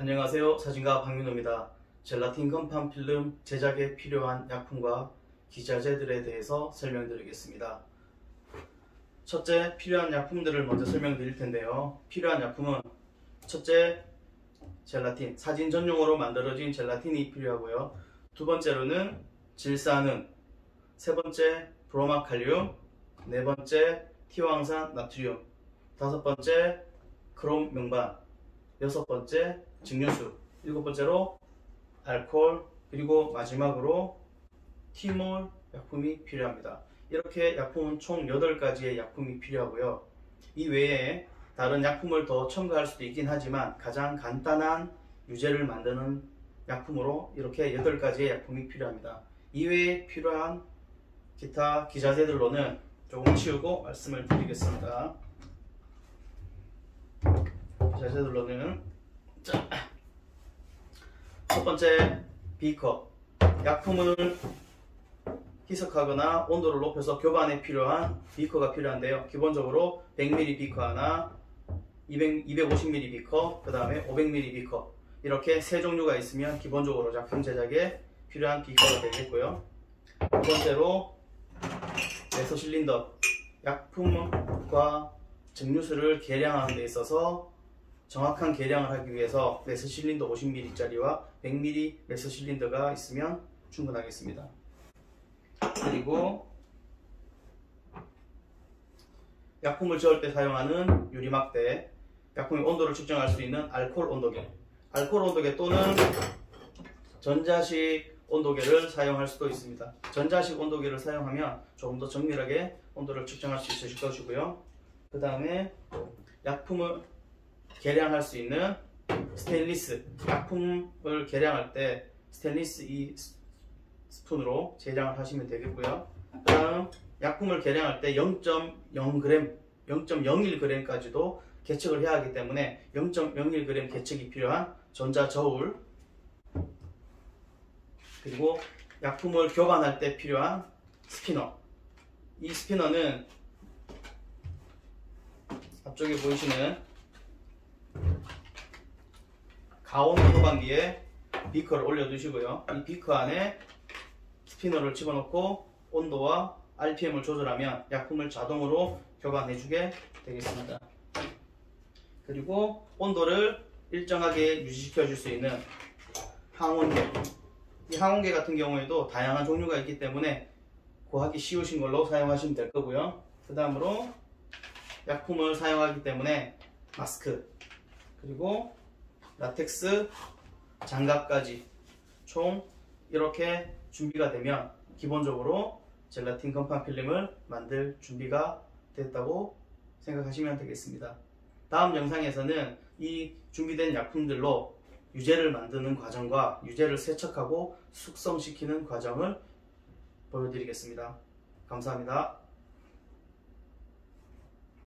안녕하세요. 사진가 박민호입니다. 젤라틴 건판 필름 제작에 필요한 약품과 기자재들에 대해서 설명드리겠습니다. 첫째, 필요한 약품들을 먼저 설명드릴 텐데요. 필요한 약품은 첫째, 젤라틴, 사진 전용으로 만들어진 젤라틴이 필요하고요. 두 번째로는 질산은, 세 번째, 브로마칼륨, 네 번째, 티황산 나트륨, 다섯 번째, 크롬 명반, 여섯 번째, 증류수, 일곱 번째로 알코올, 그리고 마지막으로 티몰 약품이 필요합니다. 이렇게 약품은 총 8가지의 약품이 필요하고요. 이 외에 다른 약품을 더 첨가할 수도 있긴 하지만 가장 간단한 유제를 만드는 약품으로 이렇게 8가지의 약품이 필요합니다. 이외에 필요한 기타 기자재들로는 조금 치우고 말씀을 드리겠습니다. 기자재들로는 자, 첫 번째 비커 약품을 희석하거나 온도를 높여서 교반에 필요한 비커가 필요한데요. 기본적으로 100ml 비커 하나, 200, 250ml 비커, 그 다음에 500ml 비커 이렇게 세 종류가 있으면 기본적으로 작품 제작에 필요한 비커가 되겠고요. 두 번째로 레서 실린더 약품과 증류수를 계량하는 데 있어서 정확한 계량을 하기 위해서 메스 실린더 50ml짜리와 100ml 메스 실린더가 있으면 충분하겠습니다. 그리고 약품을 저을 때 사용하는 유리막대, 약품의 온도를 측정할 수 있는 알코올 온도계, 알코올 온도계 또는 전자식 온도계를 사용할 수도 있습니다. 전자식 온도계를 사용하면 조금 더 정밀하게 온도를 측정할 수 있으실 것이고요. 그 다음에 약품을 계량할 수 있는 스테인리스 약품을 계량할 때 스테인리스 이 스푼으로 계량을 하시면 되겠고요. 그 다음 약품을 계량할 때 0.0g, 0.01g까지도 계측을 해야 하기 때문에 0.01g 계측이 필요한 전자저울 그리고 약품을 교반할 때 필요한 스피너 이 스피너는 앞쪽에 보이시는 가온 교반기에 비커를 올려두시고요. 이 비커 안에 스피너를 집어넣고 온도와 RPM을 조절하면 약품을 자동으로 교반해주게 되겠습니다. 그리고 온도를 일정하게 유지시켜 줄 수 있는 항온계 이 항온계 같은 경우에도 다양한 종류가 있기 때문에 구하기 쉬우신 걸로 사용하시면 될 거고요. 그 다음으로 약품을 사용하기 때문에 마스크 그리고 라텍스 장갑까지 총 이렇게 준비가 되면 기본적으로 젤라틴 건판 필름을 만들 준비가 됐다고 생각하시면 되겠습니다. 다음 영상에서는 이 준비된 약품들로 유제를 만드는 과정과 유제를 세척하고 숙성시키는 과정을 보여드리겠습니다. 감사합니다.